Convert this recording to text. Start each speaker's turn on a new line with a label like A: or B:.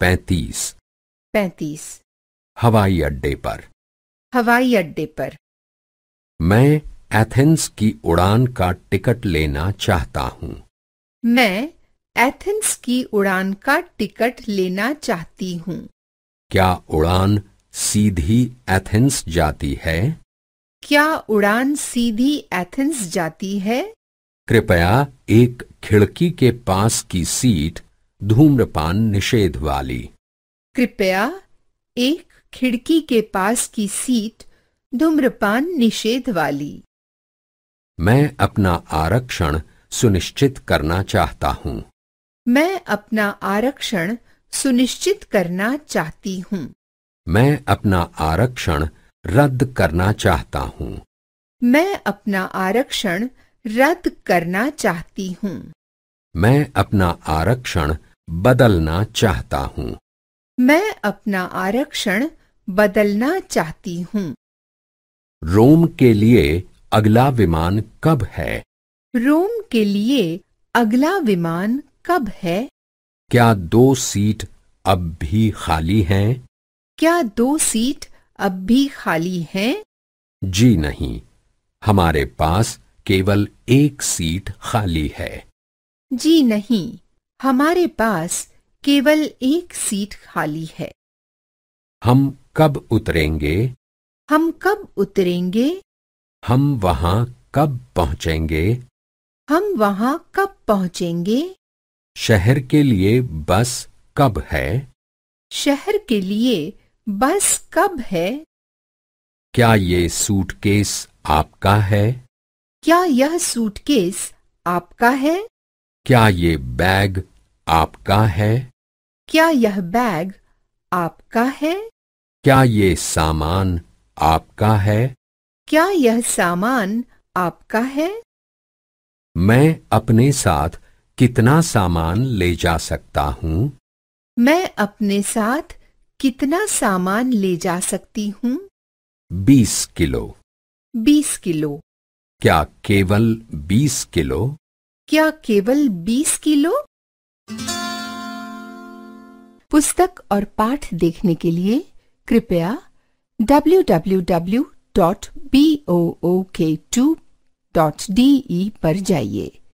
A: पैंतीस।
B: पैंतीस।
A: हवाई अड्डे पर।
B: हवाई अड्डे पर।
A: मैं एथेंस की उड़ान का टिकट लेना चाहता हूँ।
B: मैं एथेंस की उड़ान का टिकट लेना चाहती हूँ।
A: क्या उड़ान सीधी एथेंस जाती है?
B: क्या उड़ान सीधी एथेंस जाती है?
A: कृपया एक खिड़की के पास की सीट धूम्रपान निषेध वाली।
B: कृपया एक खिड़की के पास की सीट धूम्रपान निषेध वाली।
A: मैं अपना आरक्षण सुनिश्चित करना चाहता हूँ।
B: मैं अपना आरक्षण सुनिश्चित करना चाहती हूँ।
A: मैं अपना आरक्षण रद्द करना चाहता हूँ।
B: मैं अपना आरक्षण रद्द करना चाहती हूँ।
A: मैं अपना आरक्षण बदलना चाहता हूँ।
B: मैं अपना आरक्षण बदलना चाहती हूँ।
A: रोम के लिए अगला विमान कब है?
B: रोम के लिए अगला विमान कब है?
A: क्या दो सीट अब भी खाली हैं?
B: क्या दो सीट अब भी खाली हैं?
A: जी नहीं हमारे पास केवल एक सीट खाली है।
B: जी नहीं हमारे पास केवल एक सीट खाली है।
A: हम कब उतरेंगे?
B: हम कब उतरेंगे?
A: हम वहाँ कब पहुँचेंगे?
B: हम वहाँ कब पहुँचेंगे?
A: शहर के लिए बस कब है?
B: शहर के लिए बस कब है?
A: क्या ये सूटकेस आपका है?
B: क्या यह सूटकेस आपका है?
A: क्या ये बैग आपका है?
B: क्या यह बैग आपका है?
A: क्या ये सामान आपका है?
B: क्या यह सामान आपका है?
A: मैं अपने साथ कितना सामान ले जा सकता हूँ?
B: मैं अपने साथ कितना सामान ले जा सकती हूँ?
A: बीस किलो।
B: बीस किलो।
A: क्या केवल बीस किलो?
B: क्या केवल बीस किलो? पुस्तक और पाठ देखने के लिए कृपया www.book2.de पर जाइए।